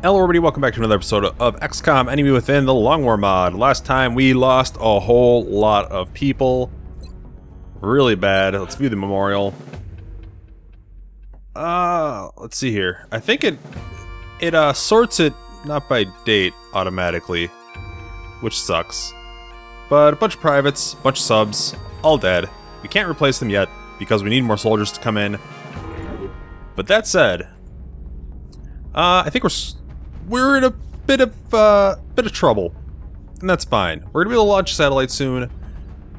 Hello everybody, welcome back to another episode of XCOM Enemy Within the Long War mod. Last time we lost a whole lot of people. Really bad. Let's view the memorial. Uh, let's see here. I think it it uh sorts it not by date automatically, which sucks. But a bunch of privates, a bunch of subs, all dead. We can't replace them yet because we need more soldiers to come in. But that said, uh, I think we're we're in a bit of uh, bit of trouble, and that's fine. We're gonna be able to launch a satellite soon.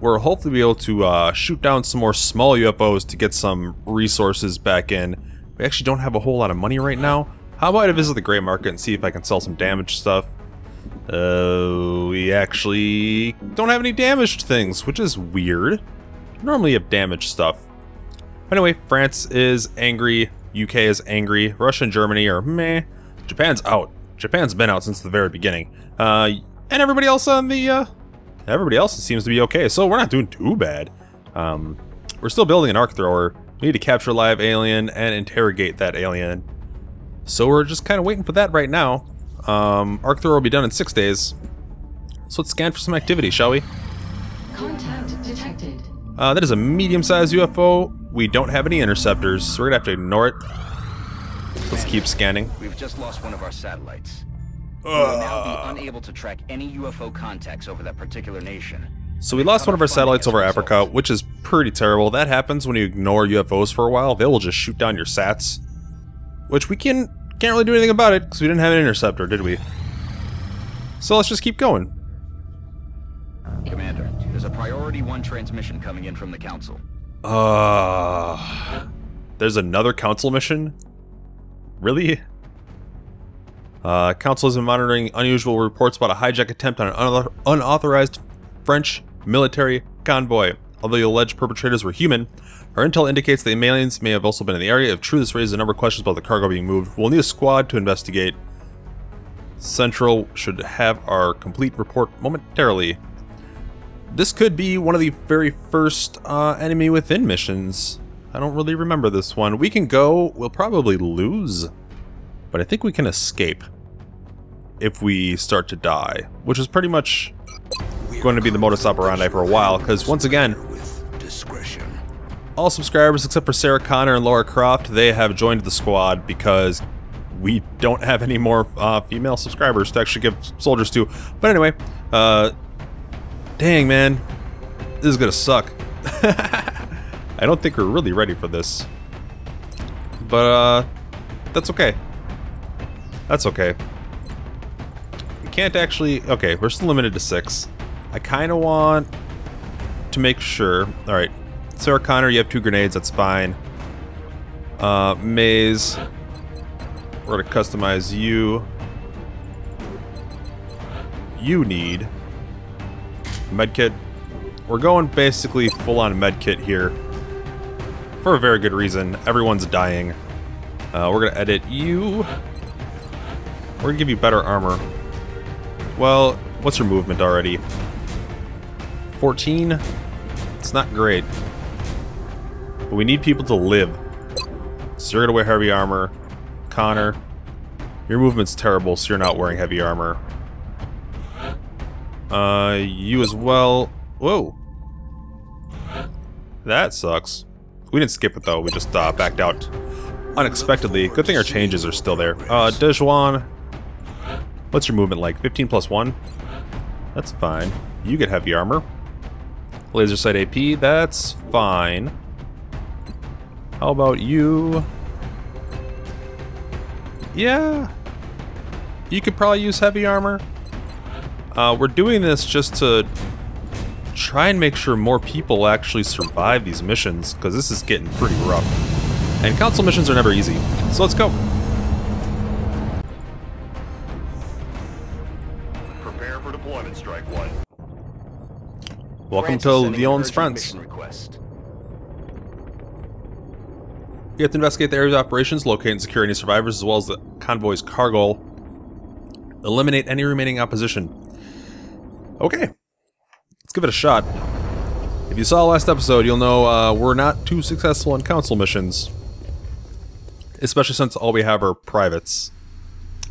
We'll hopefully be able to uh, shoot down some more small UFOs to get some resources back in. We actually don't have a whole lot of money right now. How about I visit the gray market and see if I can sell some damaged stuff? Uh, we actually don't have any damaged things, which is weird. Normally you have damaged stuff. Anyway, France is angry, UK is angry, Russia and Germany are meh, Japan's out. Japan's been out since the very beginning. Uh, and everybody else on the, uh, everybody else seems to be okay, so we're not doing too bad. Um, we're still building an arc thrower. We need to capture a live alien and interrogate that alien. So we're just kind of waiting for that right now. Um, arc thrower will be done in six days. So let's scan for some activity, shall we? Contact detected. Uh, that is a medium-sized UFO. We don't have any interceptors, so we're gonna have to ignore it. Let's keep scanning. We've just lost one of our satellites. We will now be unable to track any UFO contacts over that particular nation. So we lost one of our satellites over Africa, which is pretty terrible. That happens when you ignore UFOs for a while. They will just shoot down your sats. Which we can, can't really do anything about it, because we didn't have an interceptor, did we? So let's just keep going. Commander, there's a priority one transmission coming in from the Council. Uh, there's another council mission? Really? Uh, council has been monitoring unusual reports about a hijack attempt on an unauthor- unauthorized French military convoy. Although the alleged perpetrators were human, our intel indicates the aliens may have also been in the area. If true, this raises a number of questions about the cargo being moved. We'll need a squad to investigate. Central should have our complete report momentarily. This could be one of the very first uh, Enemy Within missions. I don't really remember this one. We can go, we'll probably lose, but I think we can escape if we start to die, which is pretty much going to be the modus operandi for a while, because once again, all subscribers except for Sarah Connor and Laura Croft, they have joined the squad because we don't have any more uh, female subscribers to actually give soldiers to. But anyway, uh, dang man, this is gonna suck. I don't think we're really ready for this. But, uh, that's okay. That's okay. We can't actually... Okay, we're still limited to six. I kind of want to make sure... Alright, Sarah Connor, you have two grenades, that's fine. Uh, Maze... We're gonna customize you. You need... Medkit. We're going basically full-on medkit here for a very good reason. Everyone's dying. Uh, we're gonna edit you. We're gonna give you better armor. Well, what's your movement already? 14? It's not great. But we need people to live. So you're gonna wear heavy armor. Connor, your movement's terrible, so you're not wearing heavy armor. Uh, you as well. Whoa. That sucks. We didn't skip it though, we just uh, backed out unexpectedly. Good thing our changes are still there. Uh, Dejuan, what's your movement like? 15 plus 1? That's fine. You get heavy armor. Laser sight AP, that's fine. How about you? Yeah. You could probably use heavy armor. Uh, we're doing this just to try and make sure more people actually survive these missions, because this is getting pretty rough. And council missions are never easy. So let's go. Prepare for deployment, Strike One. Welcome France to is sending an Lyon's France. request. You have to investigate the area of operations, locate and secure any survivors, as well as the convoy's cargo. Eliminate any remaining opposition. Okay. Let's give it a shot. If you saw last episode, you'll know uh, we're not too successful in council missions. Especially since all we have are privates.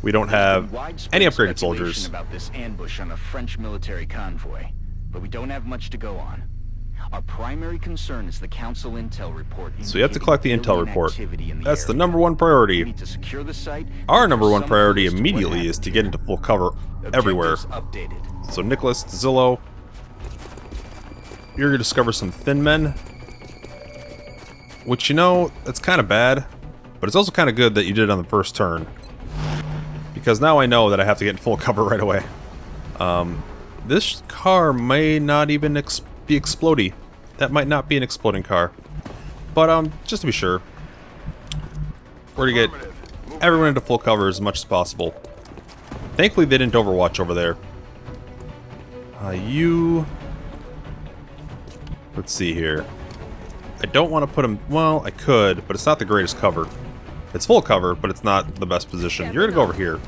We don't have any upgraded soldiers. about this ambush on a French military convoy, but we don't have much to go on. Our primary concern is the council intel report. So you have to collect the intel report. the That's the number one priority. need to secure the site. Our number one priority clues to what immediately is to get into full cover everywhere. Updated. So Nicholas, Zillow, you're gonna discover some thin men. Which you know, that's kind of bad, but it's also kind of good that you did it on the first turn. Because now I know that I have to get in full cover right away. Um, this car may not even ex be explodey. That might not be an exploding car. But um, just to be sure, we're to get everyone into full cover as much as possible. Thankfully, they didn't overwatch over there. Uh, you... Let's see here. I don't want to put him... Well, I could, but it's not the greatest cover. It's full cover, but it's not the best position. You're going to go over here.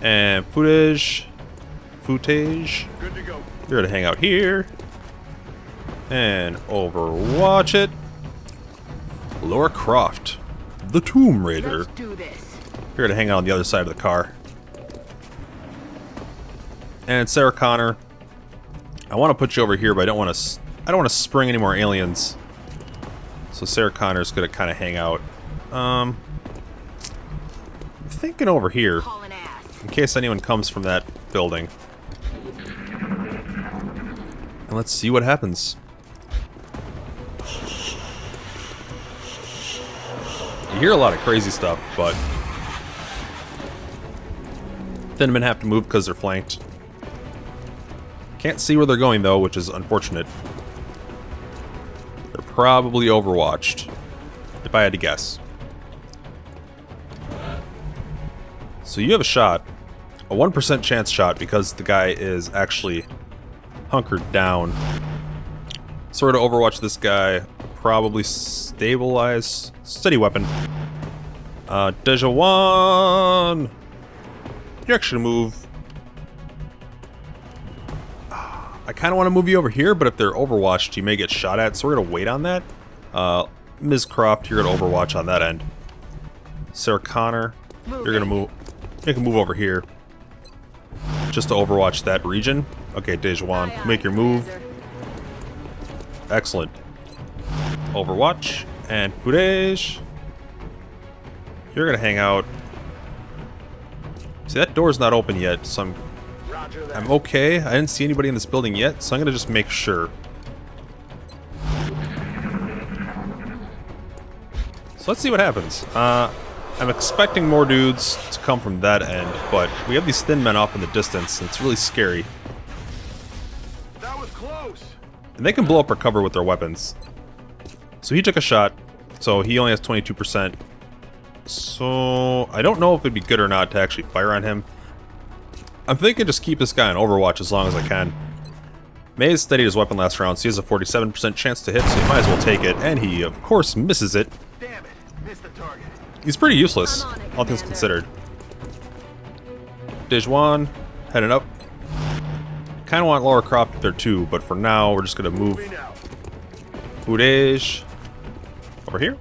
And footage... Footage... Good to go. You're going to hang out here. And overwatch it. Laura Croft. The Tomb Raider. Let's do this. You're gonna hang out on the other side of the car. And Sarah Connor, I want to put you over here, but I don't want to. I don't want to spring any more aliens. So Sarah Connor's gonna kind of hang out. Um, I'm thinking over here in case anyone comes from that building. And let's see what happens. You hear a lot of crazy stuff, but Thin men have to move because they're flanked. Can't see where they're going though, which is unfortunate. They're probably overwatched, if I had to guess. So you have a shot, a 1% chance shot because the guy is actually hunkered down. Sort of overwatch this guy, probably stabilize, steady weapon. Uh, Dejawan! You actually move. Kind of want to move you over here, but if they're overwatched, you may get shot at, so we're going to wait on that. Uh, Ms. Croft, you're going to overwatch on that end. Sarah Connor, you're going to move, You can move over here. Just to overwatch that region. Okay, Dejuan, make your move. Excellent. Overwatch and footage. You're gonna hang out. See that door's not open yet, so I'm. I'm okay. I didn't see anybody in this building yet, so I'm gonna just make sure. So let's see what happens. Uh, I'm expecting more dudes to come from that end, but we have these thin men off in the distance, and it's really scary. That was close. And they can blow up our cover with their weapons. So he took a shot, so he only has 22%. So I don't know if it'd be good or not to actually fire on him. I'm thinking just keep this guy on Overwatch as long as I can. Maze steadied his weapon last round, so he has a 47% chance to hit, so he might as well take it. And he, of course, misses it. Damn it. Missed the target. He's pretty useless, it, all things considered. Dejuan, heading up. Kind of want Laura Croft up there too, but for now, we're just going to move Me now. Footage over here.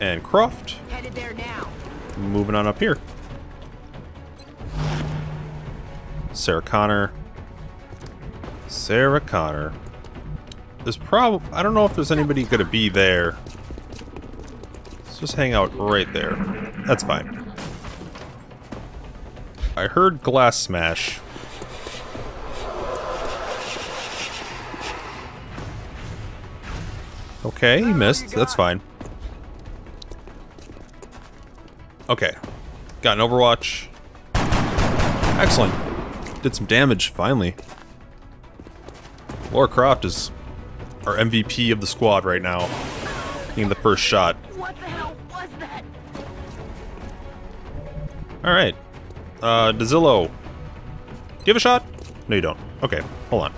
And Croft Headed there now. moving on up here. Sarah Connor. Sarah Connor. There's probably I don't know if there's anybody gonna be there. Let's just hang out right there. That's fine. I heard glass smash. Okay, he missed. That's fine. Okay. Got an Overwatch. Excellent. Did some damage, finally. Laura Croft is our MVP of the squad right now. Getting the first shot. What the hell was that? Alright. Uh, Dezillo. Do you have a shot? No, you don't. Okay, hold on.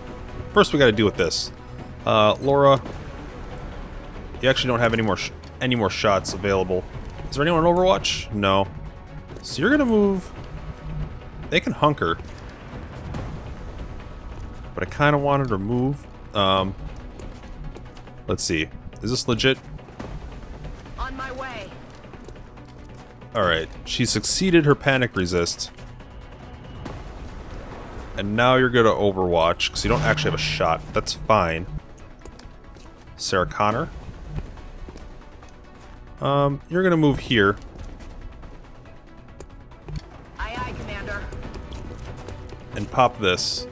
First, we gotta deal with this. Uh, Laura. You actually don't have any more sh any more shots available. Is there anyone on Overwatch? No. So you're gonna move. They can hunker. But I kind of wanted to move. Um, let's see. Is this legit? On my way. Alright, she succeeded her panic resist. And now you're gonna overwatch, because you don't actually have a shot. That's fine. Sarah Connor. Um, you're gonna move here. Aye, aye, Commander. and pop this.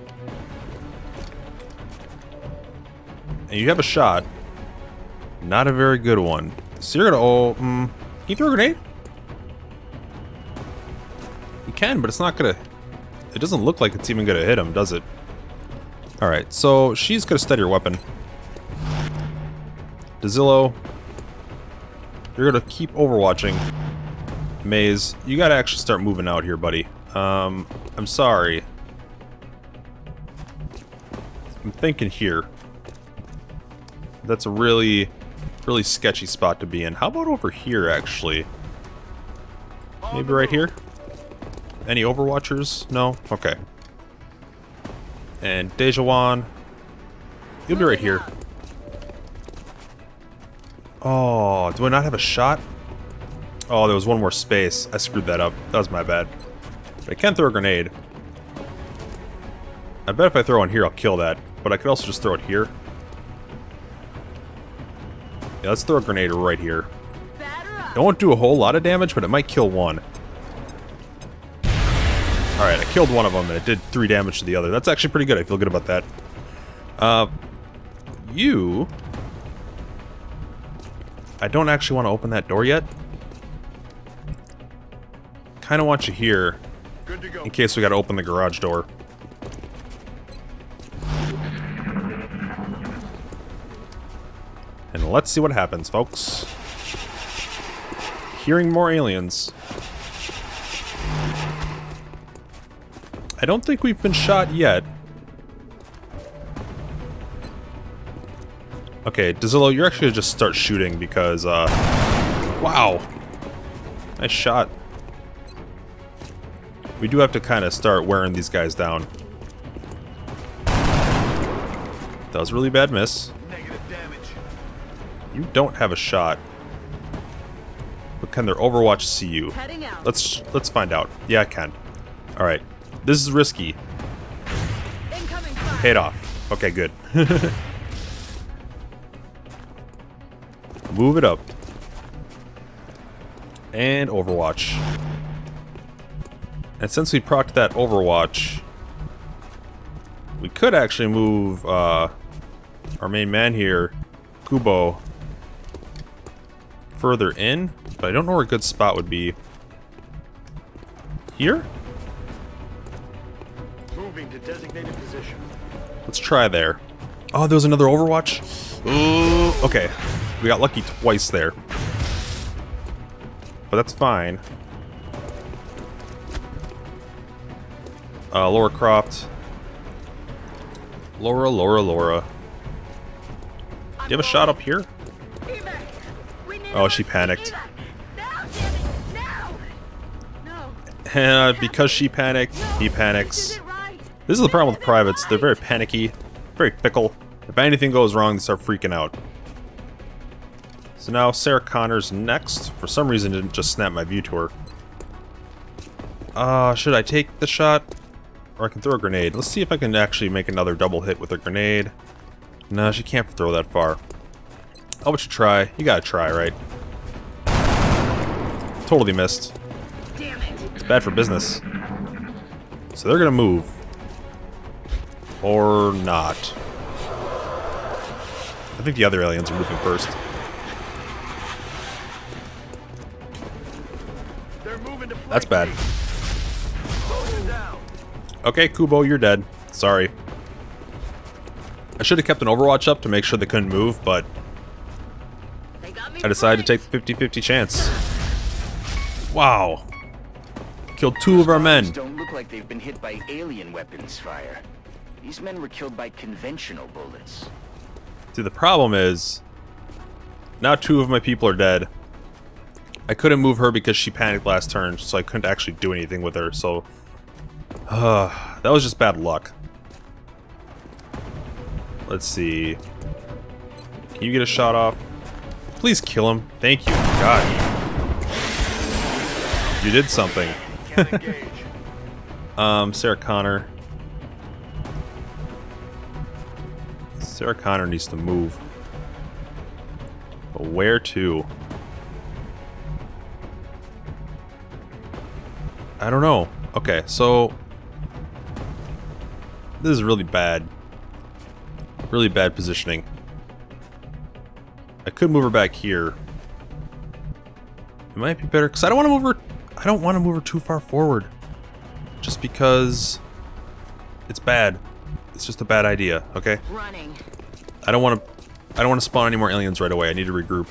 And you have a shot. Not a very good one. So you're gonna, oh, can you throw a grenade? You can, but it's not gonna, it doesn't look like it's even gonna hit him, does it? Alright, so she's gonna steady her weapon. Dazillo, you're gonna keep overwatching. Maze, you gotta actually start moving out here, buddy. Um, I'm sorry. I'm thinking here. That's a really, really sketchy spot to be in. How about over here, actually? Maybe right here? Any Overwatchers? No? Okay. And Dejawan. You'll be right here. Oh, do I not have a shot? Oh, there was one more space. I screwed that up. That was my bad. But I can throw a grenade. I bet if I throw one here, I'll kill that. But I could also just throw it here. Yeah, let's throw a grenade right here. It up. Don't do a whole lot of damage, but it might kill one. Alright, I killed one of them, and it did three damage to the other. That's actually pretty good. I feel good about that. Uh, you... I don't actually want to open that door yet. Kind of want you here, Good to go. in case we got to open the garage door. Let's see what happens, folks. Hearing more aliens. I don't think we've been shot yet. Okay, Dezillo, you're actually just start shooting because, uh... Wow! Nice shot. We do have to kind of start wearing these guys down. That was really bad miss. You don't have a shot. But can their Overwatch see you? Let's let's find out. Yeah, I can. All right. This is risky. Paid off. Okay, good. Move it up. And Overwatch. And since we procced that Overwatch, we could actually move uh, our main man here, Kubo, further in, but I don't know where a good spot would be. Here? Moving to designated position. Let's try there. Oh, there was another Overwatch? Ooh, okay. We got lucky twice there. But that's fine. Uh, Laura Croft. Laura, Laura, Laura. Do you have a shot up here? Evac. We need Oh, she panicked. Evac. Now, damn it. Now. No. Uh, because she panicked, he panics. This is the problem with privates. They're very panicky, very fickle. If anything goes wrong, they start freaking out. So now Sarah Connor's next. For some reason, didn't just snap my view to her. Uh, should I take the shot? Or I can throw a grenade. Let's see if I can actually make another double hit with a grenade. No, she can't throw that far. How about you try? You gotta try, right? Totally missed. Damn it. It's bad for business. So they're gonna move. Or not. I think the other aliens are moving first. They're moving to That's bad. Okay, Kubo, you're dead. Sorry. I should have kept an Overwatch up to make sure they couldn't move, but They got me I decided to take the 50-50 chance. Wow. Killed two of our men. Don't look like they've been hit by alien weapons fire. These men were killed by conventional bullets. See, the problem is, now two of my people are dead. I couldn't move her because she panicked last turn, so I couldn't actually do anything with her, so... Uh, that was just bad luck. Let's see. Can you get a shot off? Please kill him. Thank you. God. You did something. Um, Sarah Connor. Sarah Connor needs to move. But where to? I don't know. Okay, so... This is really bad. Really bad positioning. I could move her back here. It might be better, because I don't want to move her... I don't want to move her too far forward. Just because... It's bad. It's just a bad idea, okay? Running. I don't want to... I don't want to spawn any more aliens right away. I need to regroup.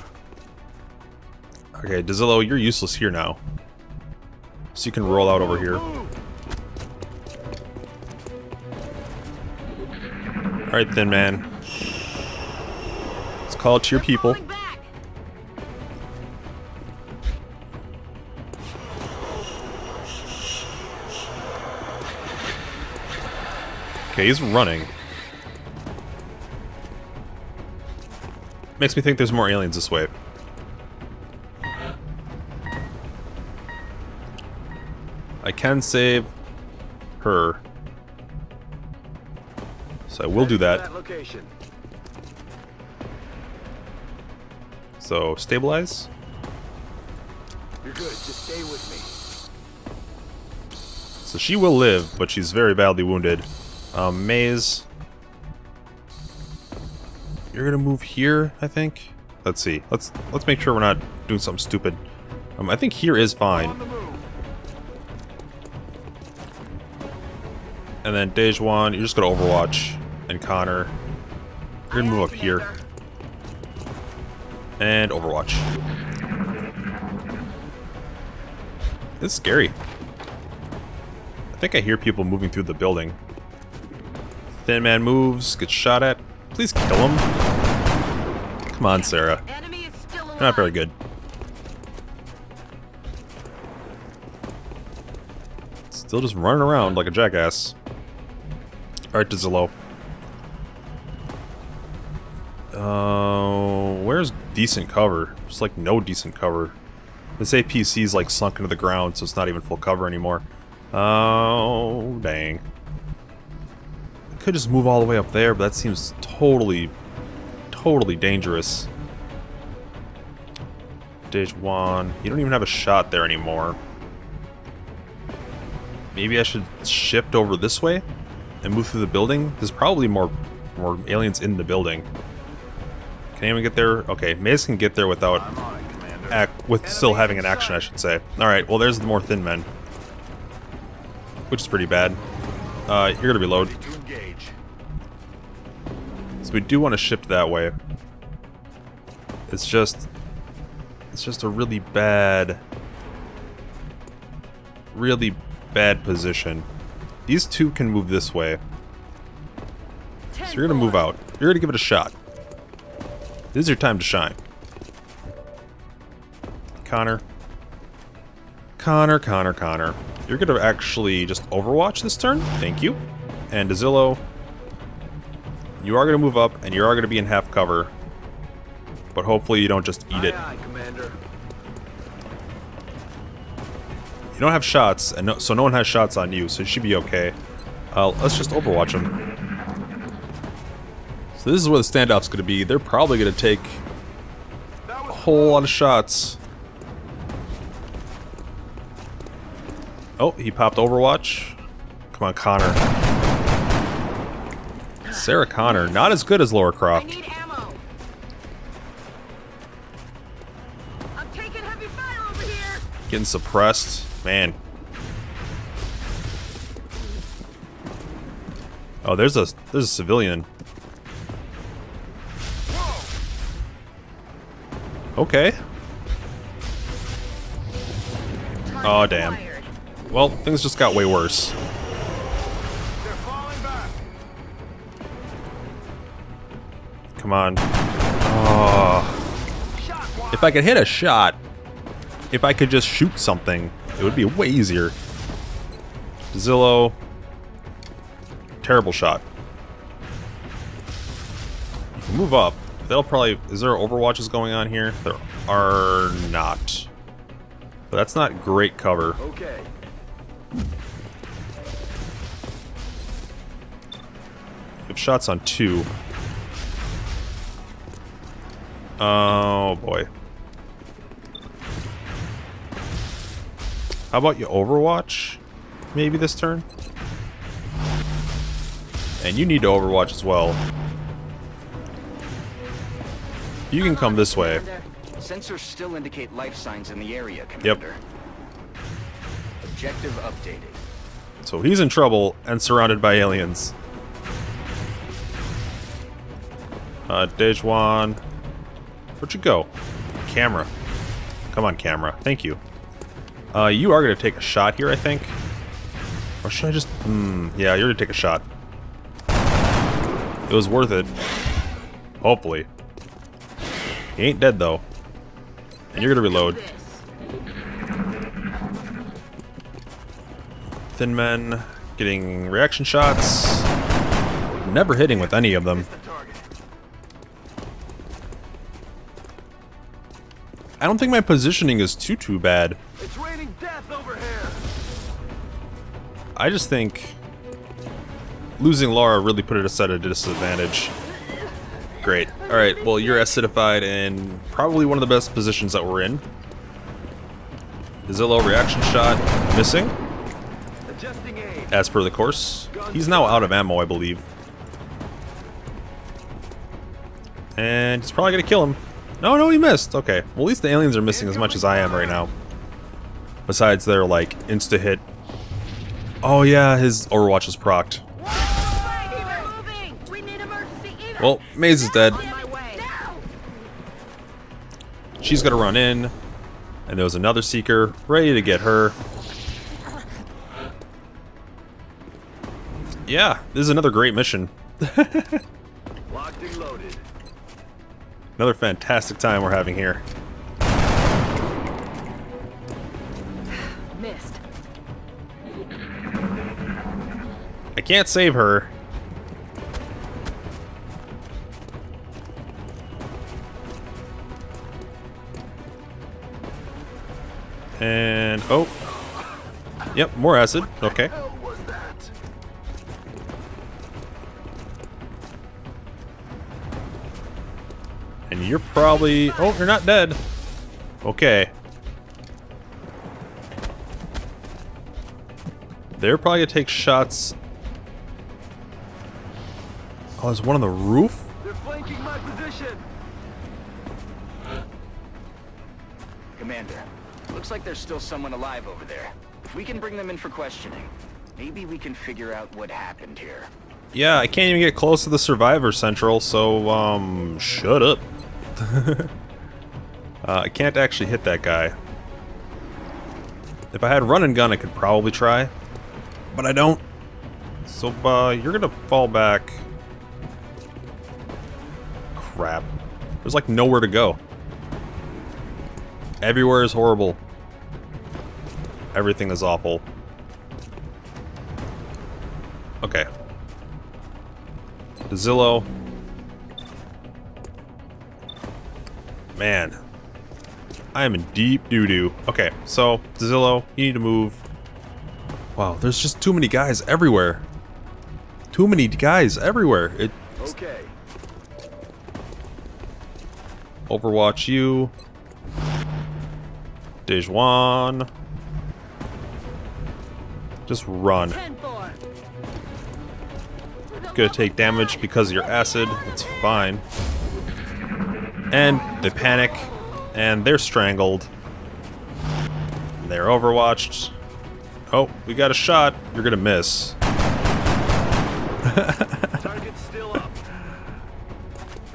Okay, Dezillo, you're useless here now. So you can roll out over here. Alright then, man. Let's call it to your people. Okay, he's running. Makes me think there's more aliens this way. I can save her. So I will do that. So, stabilize. You're good. Just stay with me. So she will live, but she's very badly wounded. Um, Maze. You're gonna move here, I think. Let's see. Let's let's make sure we're not doing something stupid. Um, I think here is fine. On the move. And then Dejuan, you're just gonna Overwatch. And Connor. You're gonna move up here. And Overwatch. This is scary. I think I hear people moving through the building. Thin Man moves, gets shot at. Please kill him. Come on, Sarah. Enemy is still alive. You're not very good. Still just running around like a jackass. Alright, Dizillo. Uh, where's decent cover? Just like no decent cover. This APC is like sunk into the ground, so it's not even full cover anymore. Oh, dang. I could just move all the way up there, but that seems totally, totally dangerous. Dejuan. You don't even have a shot there anymore. Maybe I should shift over this way and move through the building? There's probably more more aliens in the building. Can anyone get there? Okay, Maze can get there without I'm on it, with still having an action, I should say. Alright, well there's the more thin men. Which is pretty bad. Uh, you're gonna to engage. So we do want to shift that way. It's just... It's just a really bad... Really bad position. These two can move this way. So you're gonna move out. You're gonna give it a shot. This is your time to shine. Connor. Connor, Connor, Connor. You're gonna actually just overwatch this turn. Thank you. And Dezillo, you are going to move up, and you are going to be in half cover. But hopefully you don't just eat it. Aye, aye, Commander. You don't have shots, and no, so no one has shots on you, so you should be okay. Uh, let's just overwatch them. So this is where the standoff's going to be. They're probably going to take a whole lot of shots. Oh, he popped Overwatch. Come on, Connor. Sarah Connor, not as good as Laura Croft. need ammo. I'm taking heavy fire over here. Getting suppressed. Man. Oh, there's a there's a civilian. Okay. Oh, damn. Well, things just got way worse. They're falling back. Come on. Oh. If I could hit a shot, if I could just shoot something, it would be way easier. Zillow. Terrible shot. You can move up. They'll probably... Is there overwatches going on here? There are not. But that's not great cover. Okay. Have shots on two. Oh, boy. How about you overwatch? Maybe this turn? And you need to overwatch as well. You can come this way. Sensors still indicate life signs in the area, Commander. Objective updated. So he's in trouble and surrounded by aliens. Uh, Dejuan. Where'd you go? Camera. Come on, camera. Thank you. Uh, you are gonna take a shot here, I think. Or should I just... Hmm, yeah, you're gonna take a shot. It was worth it. Hopefully. He ain't dead, though. And you're gonna reload. Thin Men getting reaction shots. Never hitting with any of them. I don't think my positioning is too, too bad. It's raining death over here. I just think losing Laura really put it at a disadvantage. Great. Alright, well, you're acidified and probably one of the best positions that we're in. Is Zillow reaction shot missing, Adjusting aim. as per the course. He's now out of ammo, I believe. And he's probably gonna kill him. No, no, he missed. Okay. Well, at least the aliens are missing as much as I am right now. Besides their, like, insta-hit. Oh, yeah, his Overwatch is procced. Well, Maze is dead. On my way! Now! She's gonna run in. And there was another Seeker ready to get her. Yeah, this is another great mission. Locked and loaded. Another fantastic time we're having here. Missed. I can't save her. And, oh. Yep, more acid. Okay. Hell was that? And you're probably... Oh, you're not dead. Okay. They're probably gonna take shots. Oh, there's one on the roof? They're flanking my position. Commander, looks like there's still someone alive over there. If we can bring them in for questioning, maybe we can figure out what happened here. Yeah, I can't even get close to the Survivor Central, so, um, shut up. uh, I can't actually hit that guy. If I had run and gun, I could probably try. But I don't. So, uh, you're gonna fall back. Crap. There's like nowhere to go. Everywhere is horrible. Everything is awful. Okay. Zillow. Man. I am in deep doo-doo. Okay, so, Zillow, you need to move. Wow, there's just too many guys everywhere. Too many guys everywhere. It Okay. Overwatch you. Dejuan. Just run. 10-4. Gonna take damage because of your acid. It's fine. And they panic. And they're strangled. And they're overwatched. Oh, we got a shot. You're gonna miss. Target's still up.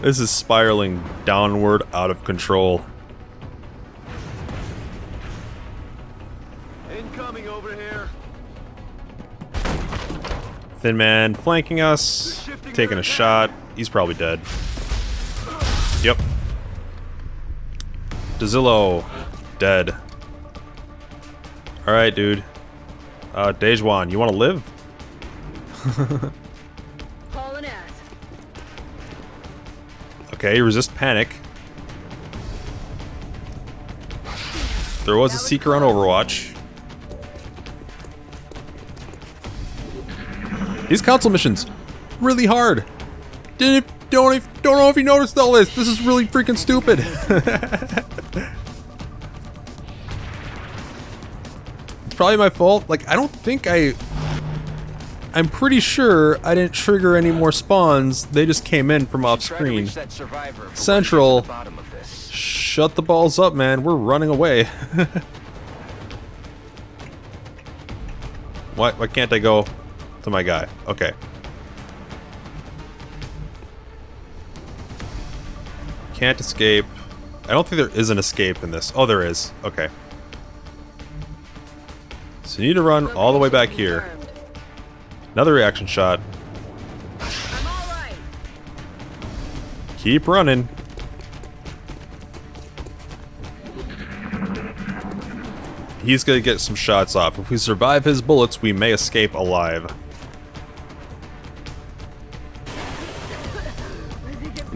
This is spiraling downward out of control. Thin Man flanking us. Taking a shot. He's probably dead. Yep. Dezillo. Dead. Alright, dude. Uh, Dejuan, you want to live? Okay, resist panic. There was a seeker on Overwatch. These council missions, really hard. Didn't don't if, don't know if you noticed all this. This is really freaking stupid. it's probably my fault. Like I don't think I. I'm pretty sure I didn't trigger any more spawns. They just came in from off screen. reach that survivor before we Central. get to the bottom of this. Shut the balls up, man. We're running away. why, why can't I go to my guy? Okay. Can't escape. I don't think there is an escape in this. Oh, there is. Okay. So you need to run all the way back here. Another reaction shot. Keep running. He's gonna get some shots off. If we survive his bullets, we may escape alive.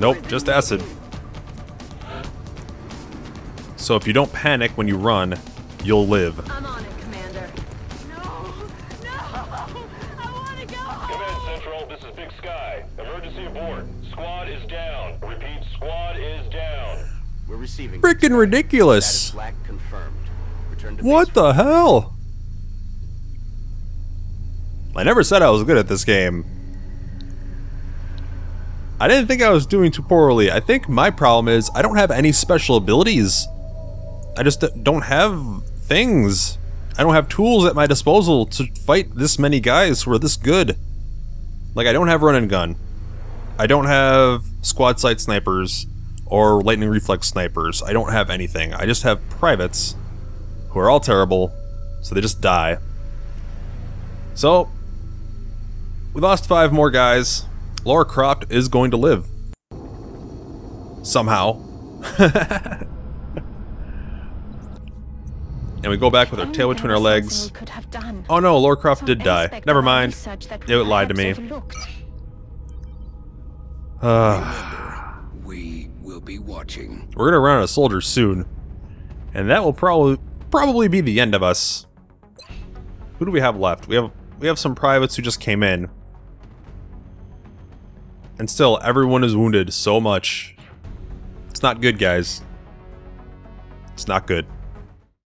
Nope, just acid. So if you don't panic when you run, you'll live. I'm on it, Commander. No, no, I want to go. Command Central, this is Big Sky. Emergency abort. Squad is down. Repeat, squad is down. We're receiving. Freaking Status ridiculous! black confirmed. Return to What the hell? I never said I was good at this game. I didn't think I was doing too poorly. I think my problem is I don't have any special abilities. I just don't have things. I don't have tools at my disposal to fight this many guys who are this good. Like, I don't have run and gun. I don't have squad sight snipers or lightning reflex snipers. I don't have anything. I just have privates who are all terrible, so they just die. So, we lost five more guys. Laura Croft is going to live. Somehow. and we go back with our tail between our legs. Could have done. Oh no, Laura Croft Some did die. Never mind. It lied to me. Uh, We will be watching. we're gonna run out of soldiers soon. And that will probably probably be the end of us. Who do we have left? We have we have some privates who just came in. And still, everyone is wounded so much. It's not good, guys. It's not good.